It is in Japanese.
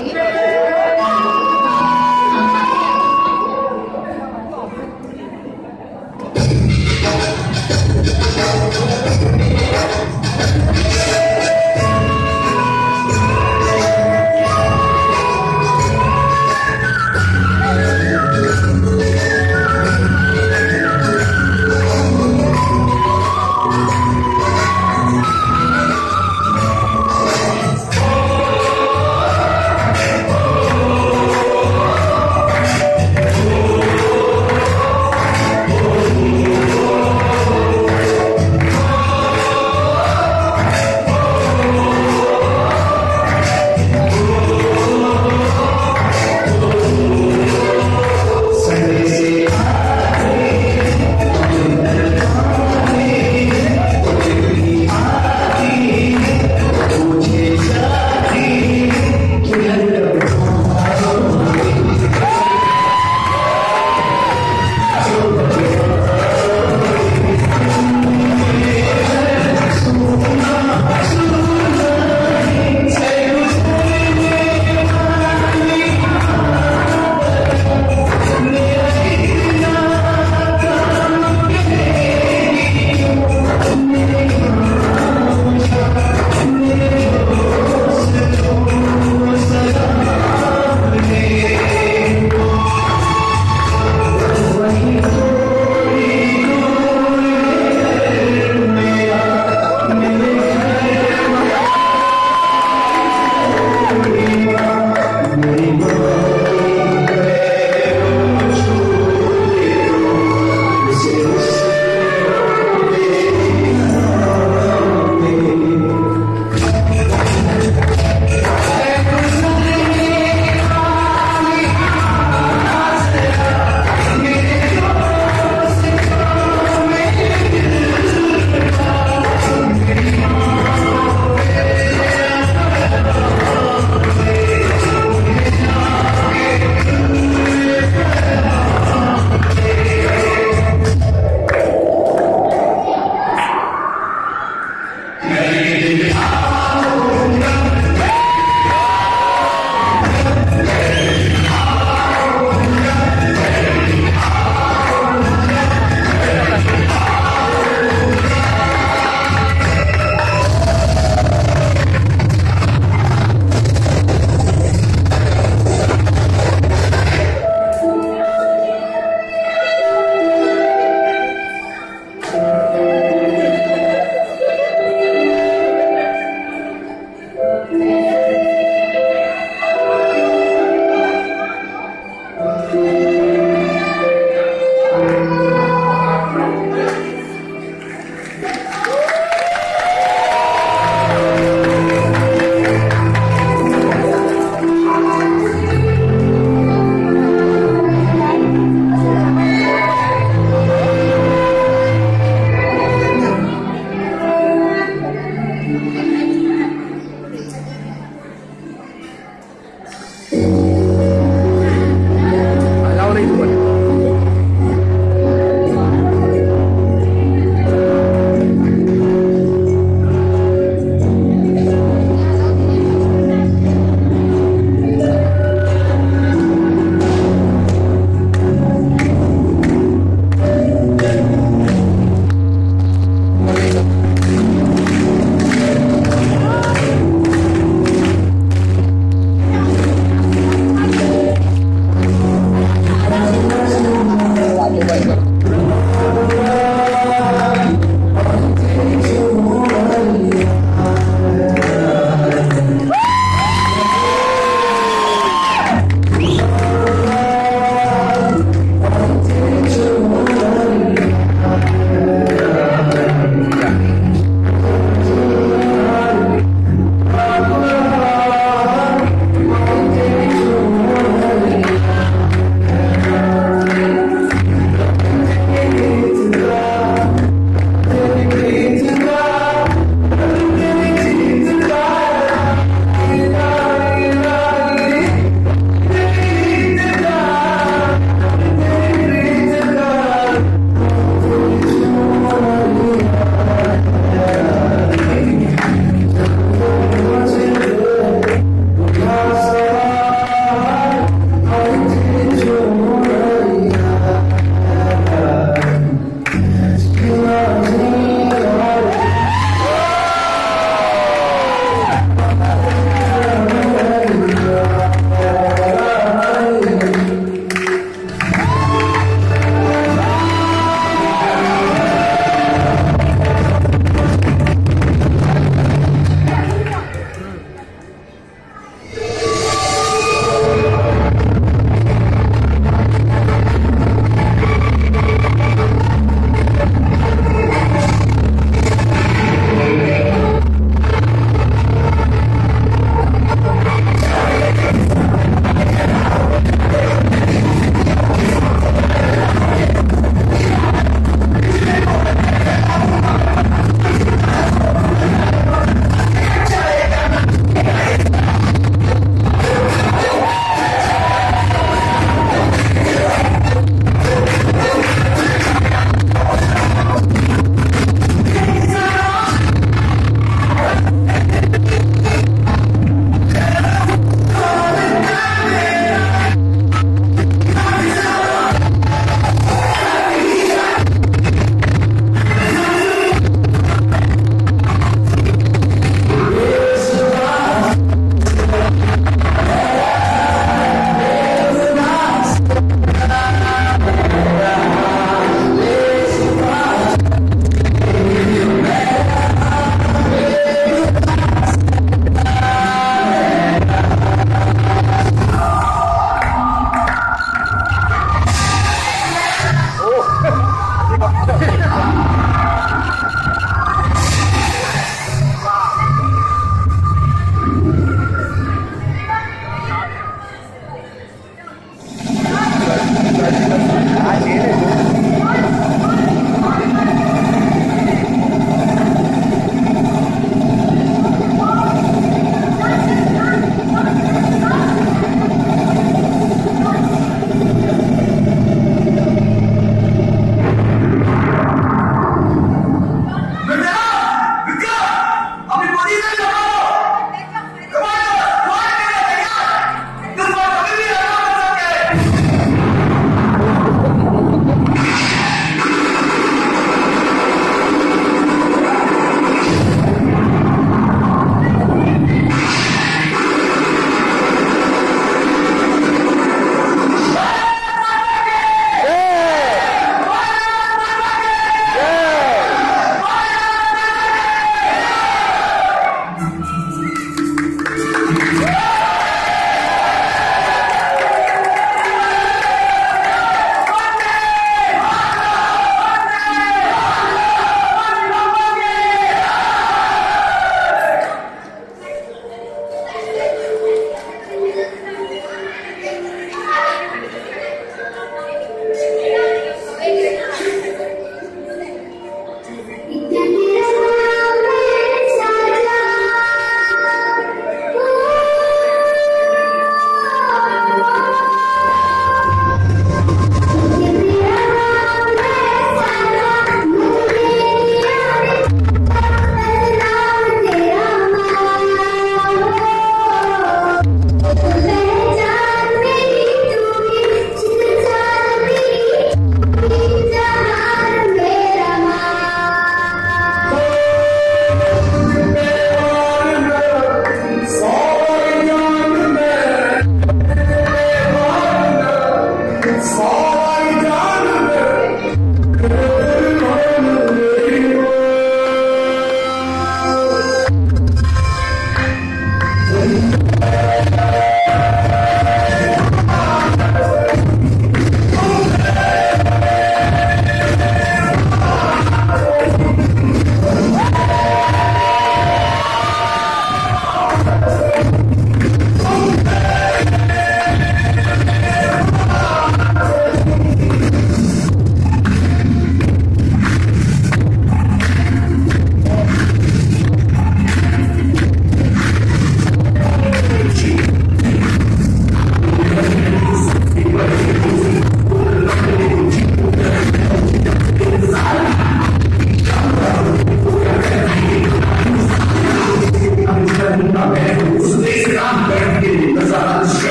いいね